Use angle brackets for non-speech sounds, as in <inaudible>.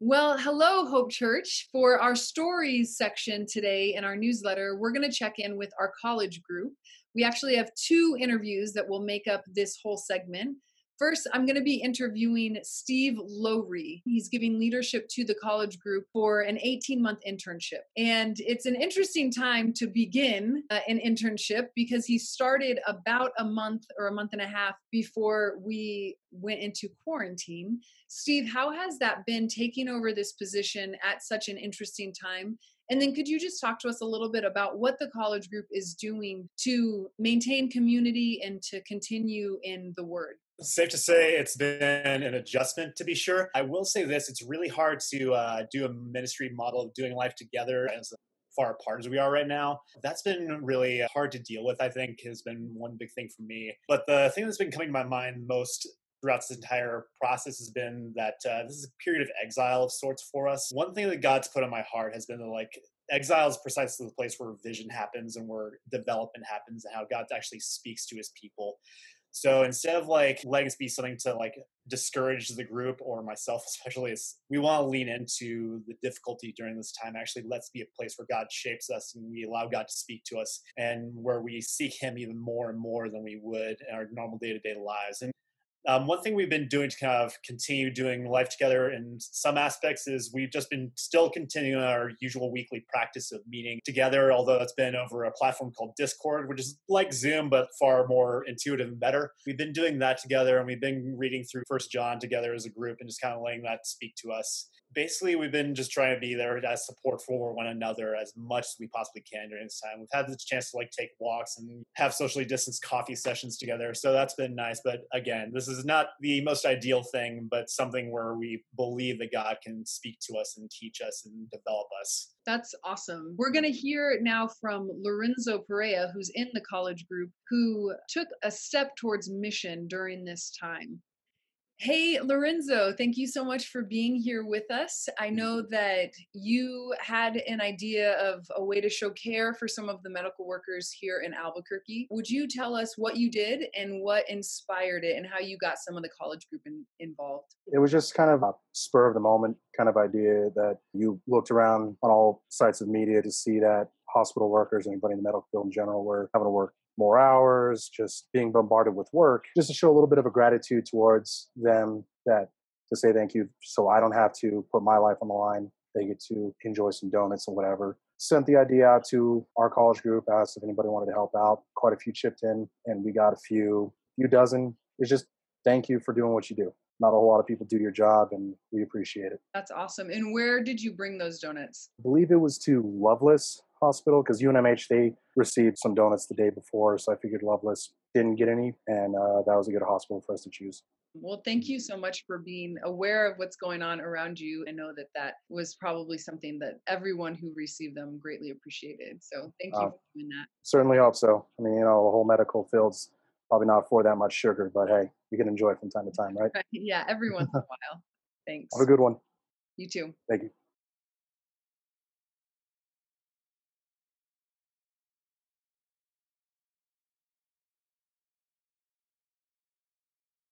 Well, hello, Hope Church. For our stories section today in our newsletter, we're going to check in with our college group. We actually have two interviews that will make up this whole segment. First, I'm going to be interviewing Steve Lowry. He's giving leadership to the college group for an 18 month internship. And it's an interesting time to begin uh, an internship because he started about a month or a month and a half before we went into quarantine. Steve, how has that been taking over this position at such an interesting time? And then could you just talk to us a little bit about what the college group is doing to maintain community and to continue in the word? Safe to say it's been an adjustment to be sure. I will say this it's really hard to uh, do a ministry model of doing life together as far apart as we are right now. That's been really hard to deal with, I think, has been one big thing for me. But the thing that's been coming to my mind most throughout this entire process has been that uh, this is a period of exile of sorts for us. One thing that God's put on my heart has been that, like, exile is precisely the place where vision happens and where development happens and how God actually speaks to his people. So instead of like letting us be something to like discourage the group or myself <laughs> especially, we want to lean into the difficulty during this time. Actually, let's be a place where God shapes us and we allow God to speak to us and where we seek Him even more and more than we would in our normal day to day lives. And um, one thing we've been doing to kind of continue doing life together in some aspects is we've just been still continuing our usual weekly practice of meeting together, although it's been over a platform called Discord, which is like Zoom, but far more intuitive and better. We've been doing that together and we've been reading through First John together as a group and just kind of letting that speak to us basically we've been just trying to be there as support for one another as much as we possibly can during this time. We've had the chance to like take walks and have socially distanced coffee sessions together. So that's been nice. But again, this is not the most ideal thing, but something where we believe that God can speak to us and teach us and develop us. That's awesome. We're going to hear now from Lorenzo Perea, who's in the college group, who took a step towards mission during this time. Hey, Lorenzo, thank you so much for being here with us. I know that you had an idea of a way to show care for some of the medical workers here in Albuquerque. Would you tell us what you did and what inspired it and how you got some of the college group in, involved? It was just kind of a spur of the moment kind of idea that you looked around on all sites of media to see that hospital workers, anybody in the medical field in general, were having to work more hours, just being bombarded with work, just to show a little bit of a gratitude towards them that to say thank you so I don't have to put my life on the line. They get to enjoy some donuts and whatever. Sent the idea out to our college group, asked if anybody wanted to help out. Quite a few chipped in, and we got a few, few dozen. It's just thank you for doing what you do. Not a whole lot of people do your job, and we appreciate it. That's awesome. And where did you bring those donuts? I believe it was to Lovelace hospital because UNMH they received some donuts the day before, so I figured Lovelace didn't get any, and uh, that was a good hospital for us to choose. Well, thank you so much for being aware of what's going on around you. I know that that was probably something that everyone who received them greatly appreciated. So thank you uh, for doing that. Certainly hope so. I mean, you know, the whole medical field's probably not for that much sugar, but hey, you can enjoy it from time to time, right? <laughs> yeah, every once in a <laughs> while. Thanks. Have a good one. You too. Thank you.